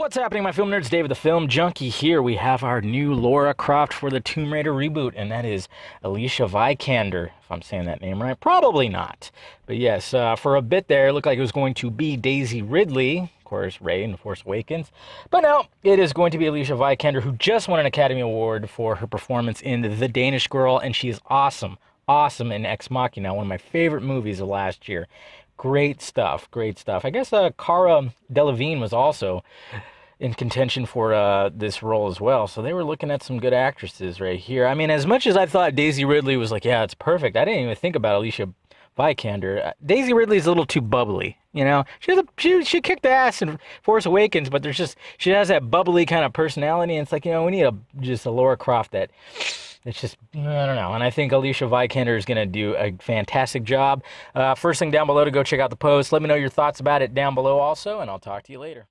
What's happening, my film nerds? David the Film Junkee here. We have our new Lara Croft for the Tomb Raider reboot, and that is Alicia Vikander, if I'm saying that name right. Probably not. But yes, uh, for a bit there, it looked like it was going to be Daisy Ridley, of course, Rey in The Force Awakens. But no, it is going to be Alicia Vikander, who just won an Academy Award for her performance in The Danish Girl, and she is awesome. Awesome in Ex Machina, one of my favorite movies of last year. Great stuff, great stuff. I guess uh, Cara Delevingne was also in contention for uh, this role as well. So they were looking at some good actresses right here. I mean, as much as I thought Daisy Ridley was like, yeah, it's perfect, I didn't even think about Alicia Vikander. Uh, Daisy Ridley's a little too bubbly, you know. She a, she she kicked ass in Force Awakens, but there's just she has that bubbly kind of personality, and it's like you know we need a just a Lara Croft that it's just I don't know. And I think Alicia Vikander is going to do a fantastic job. Uh, first thing down below to go check out the post. Let me know your thoughts about it down below also, and I'll talk to you later.